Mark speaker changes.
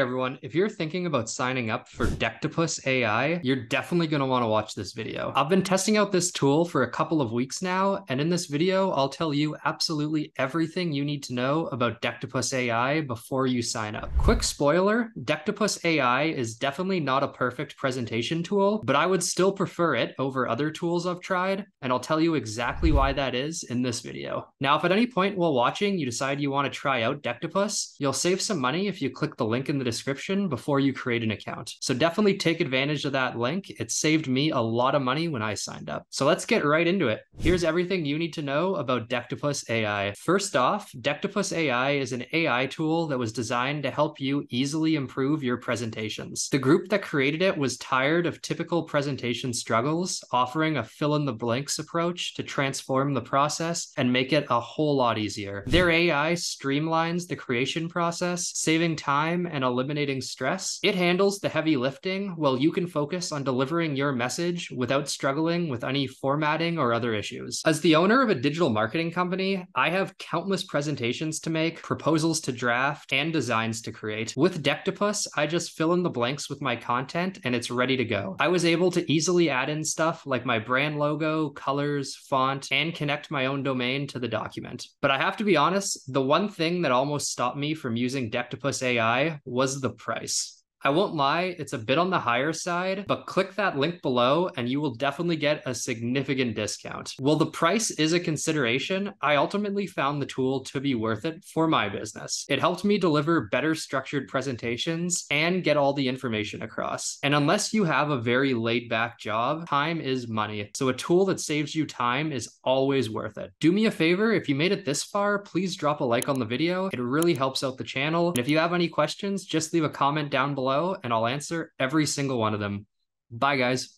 Speaker 1: Everyone, if you're thinking about signing up for Decktopus AI, you're definitely going to want to watch this video. I've been testing out this tool for a couple of weeks now, and in this video, I'll tell you absolutely everything you need to know about Decktopus AI before you sign up. Quick spoiler, Decktopus AI is definitely not a perfect presentation tool, but I would still prefer it over other tools I've tried, and I'll tell you exactly why that is in this video. Now, if at any point while watching you decide you want to try out Decktopus, you'll save some money if you click the link in the description before you create an account. So definitely take advantage of that link. It saved me a lot of money when I signed up. So let's get right into it. Here's everything you need to know about Decktopus AI. First off, Decktopus AI is an AI tool that was designed to help you easily improve your presentations. The group that created it was tired of typical presentation struggles, offering a fill in the blanks approach to transform the process and make it a whole lot easier. Their AI streamlines the creation process, saving time and eliminating stress. It handles the heavy lifting while you can focus on delivering your message without struggling with any formatting or other issues. As the owner of a digital marketing company, I have countless presentations to make, proposals to draft, and designs to create. With Decktopus, I just fill in the blanks with my content and it's ready to go. I was able to easily add in stuff like my brand logo, colors, font, and connect my own domain to the document. But I have to be honest, the one thing that almost stopped me from using Decktopus AI was the price. I won't lie, it's a bit on the higher side, but click that link below and you will definitely get a significant discount. While the price is a consideration, I ultimately found the tool to be worth it for my business. It helped me deliver better structured presentations and get all the information across. And unless you have a very laid back job, time is money. So a tool that saves you time is always worth it. Do me a favor, if you made it this far, please drop a like on the video. It really helps out the channel. And if you have any questions, just leave a comment down below below and I'll answer every single one of them. Bye, guys.